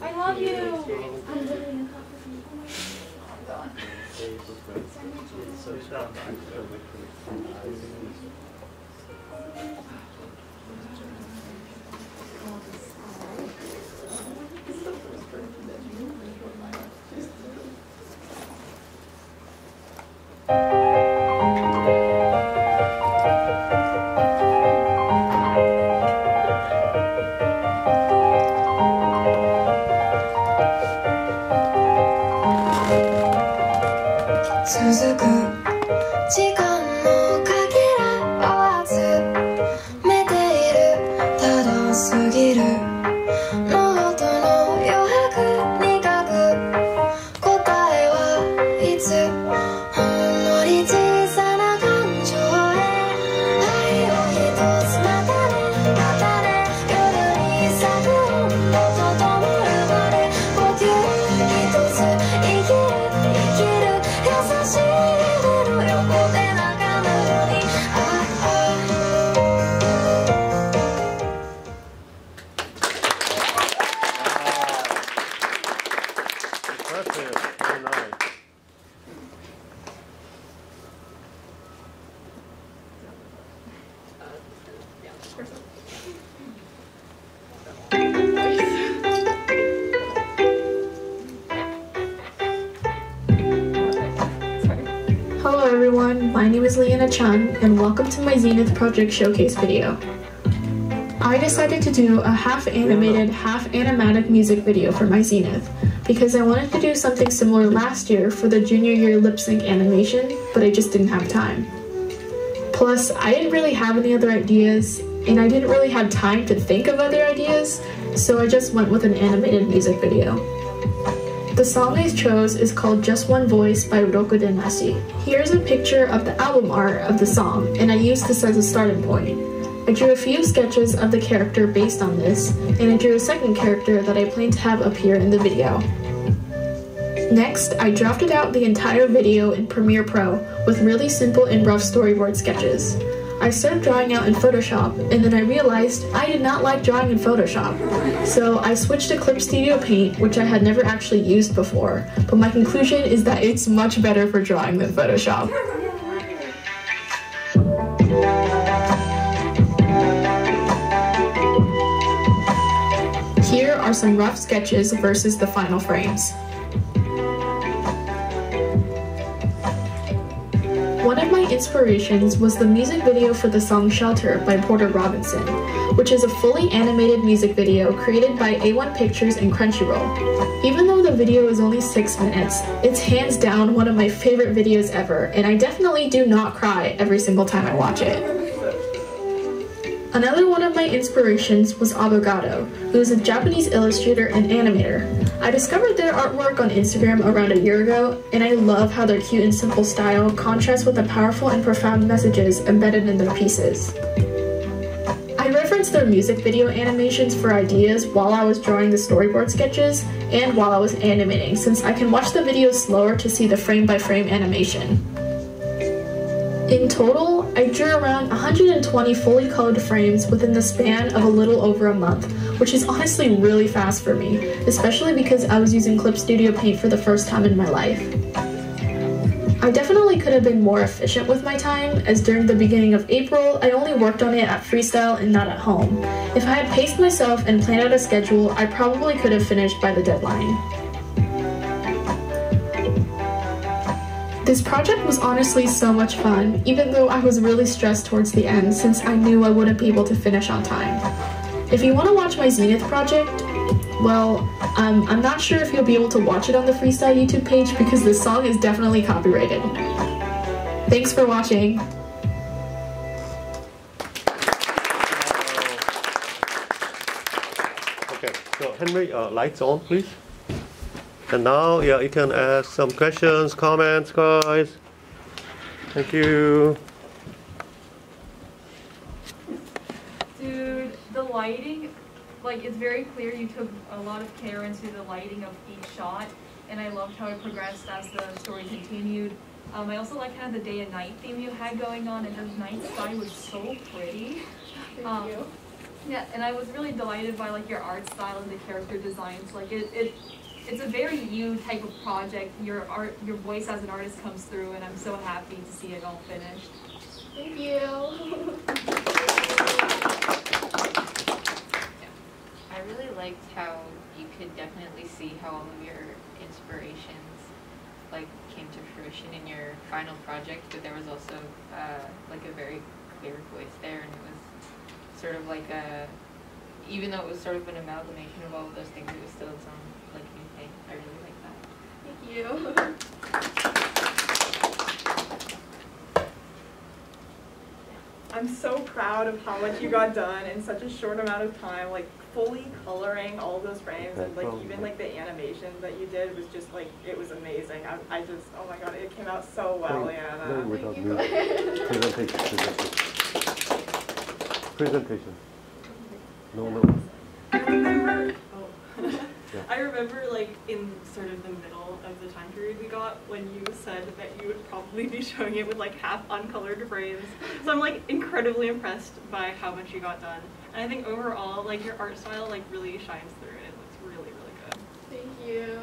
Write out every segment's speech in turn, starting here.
I love you. Chan and welcome to my Zenith Project Showcase video. I decided to do a half animated, half animatic music video for my Zenith because I wanted to do something similar last year for the junior year lip sync animation, but I just didn't have time. Plus, I didn't really have any other ideas, and I didn't really have time to think of other ideas, so I just went with an animated music video. The song I chose is called Just One Voice by Rokudenashi. Here's a picture of the album art of the song, and I used this as a starting point. I drew a few sketches of the character based on this, and I drew a second character that I plan to have appear in the video. Next, I drafted out the entire video in Premiere Pro with really simple and rough storyboard sketches. I started drawing out in Photoshop, and then I realized I did not like drawing in Photoshop. So I switched to Clip Studio Paint, which I had never actually used before, but my conclusion is that it's much better for drawing than Photoshop. Here are some rough sketches versus the final frames. One of my inspirations was the music video for the song Shelter by Porter Robinson, which is a fully animated music video created by A-1 Pictures and Crunchyroll. Even though the video is only 6 minutes, it's hands down one of my favorite videos ever, and I definitely do not cry every single time I watch it. Another one of my inspirations was Avogado, who is a Japanese illustrator and animator. I discovered their artwork on Instagram around a year ago, and I love how their cute and simple style contrasts with the powerful and profound messages embedded in their pieces. I referenced their music video animations for ideas while I was drawing the storyboard sketches and while I was animating, since I can watch the video slower to see the frame by frame animation. In total, I drew around 120 fully colored frames within the span of a little over a month, which is honestly really fast for me, especially because I was using Clip Studio Paint for the first time in my life. I definitely could have been more efficient with my time, as during the beginning of April, I only worked on it at Freestyle and not at home. If I had paced myself and planned out a schedule, I probably could have finished by the deadline. This project was honestly so much fun, even though I was really stressed towards the end since I knew I wouldn't be able to finish on time. If you want to watch my Zenith project, well, um, I'm not sure if you'll be able to watch it on the Freestyle YouTube page because this song is definitely copyrighted. Thanks for watching. Okay, so Henry, uh, lights on, please. And now, yeah, you can ask some questions, comments, guys. Thank you. Dude, the lighting, like, it's very clear you took a lot of care into the lighting of each shot, and I loved how it progressed as the story continued. Um, I also like kind of the day and night theme you had going on, and the night sky was so pretty. Thank um, you. Yeah, and I was really delighted by like your art style and the character designs. Like it, it it's a very you type of project. Your art, your voice as an artist comes through, and I'm so happy to see it all finished. Thank you. I really liked how you could definitely see how all of your inspirations like came to fruition in your final project, but there was also uh, like a very clear voice there, and it was sort of like a, even though it was sort of an amalgamation of all of those things, it was still its own like new. I really like that. Thank you. I'm so proud of how much you got done in such a short amount of time, like fully coloring all those frames and like even like the animation that you did was just like, it was amazing. I, I just, oh my god, it came out so well, No, Leanna. without Thank you. Presentation, presentation. Presentation. No, no. I remember, Yeah. I remember like in sort of the middle of the time period we got when you said that you would probably be showing it with like half uncolored frames. So I'm like incredibly impressed by how much you got done. And I think overall like your art style like really shines through and it looks really, really good. Thank you.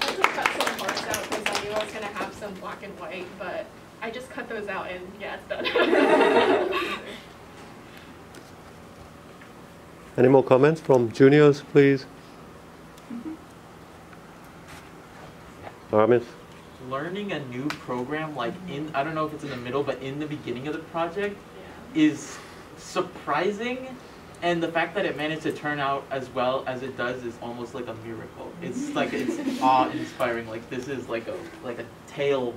I just cut some parts out because I knew I was gonna have some black and white, but I just cut those out and yeah, it's done. Any more comments from juniors, please? Aramis? learning a new program like in I don't know if it's in the middle but in the beginning of the project is surprising and the fact that it managed to turn out as well as it does is almost like a miracle. It's like it's awe inspiring. Like this is like a like a tale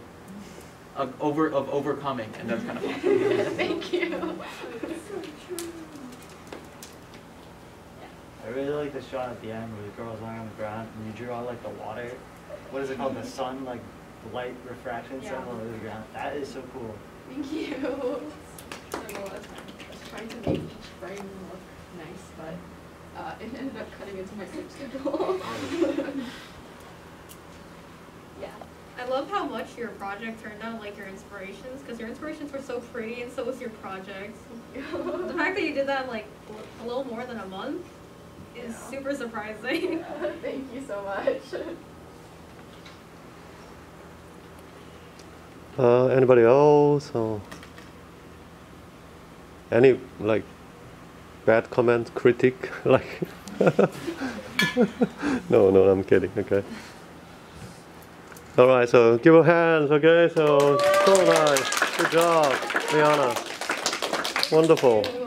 of over of overcoming and that's kind of fun. Thank you. I really like the shot at the end where the girl's lying on the ground and you drew out like the water. What is it called? The sun, like light refraction Yeah. symbol of the ground. That is so cool. Thank you. I was, I was trying to make each frame look nice, but uh, it ended up cutting into my sleep schedule. Yeah. I love how much your project turned out like your inspirations, because your inspirations were so pretty and so was your project. The fact that you did that in, like a little more than a month is Yeah. super surprising. Thank you so much. Uh, anybody else? Or any like bad comment, critic? Like, no, no, I'm kidding. Okay. All right, so give her hands. Okay, so so nice. Good job, Leanna. Wonderful.